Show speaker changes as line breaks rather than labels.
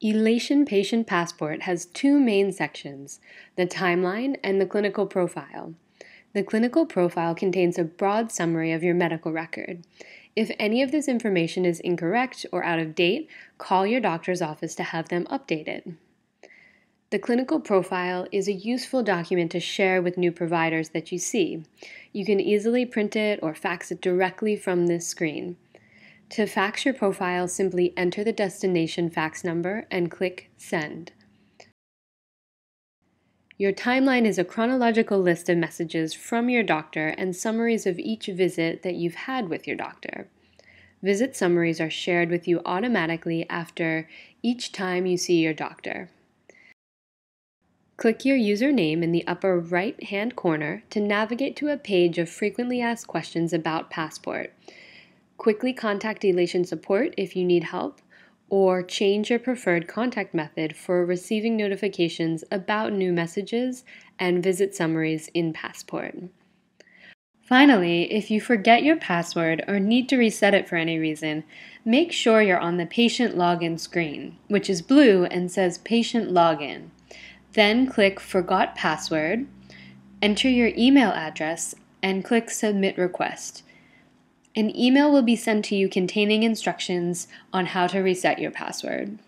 Elation Patient Passport has two main sections the timeline and the clinical profile. The clinical profile contains a broad summary of your medical record. If any of this information is incorrect or out of date, call your doctor's office to have them updated. The clinical profile is a useful document to share with new providers that you see. You can easily print it or fax it directly from this screen. To fax your profile, simply enter the destination fax number and click Send. Your timeline is a chronological list of messages from your doctor and summaries of each visit that you've had with your doctor. Visit summaries are shared with you automatically after each time you see your doctor. Click your username in the upper right hand corner to navigate to a page of frequently asked questions about Passport. Quickly contact Elation support if you need help, or change your preferred contact method for receiving notifications about new messages and visit summaries in Passport. Finally, if you forget your password or need to reset it for any reason, make sure you're on the patient login screen, which is blue and says patient login. Then click Forgot Password, enter your email address, and click Submit Request. An email will be sent to you containing instructions on how to reset your password.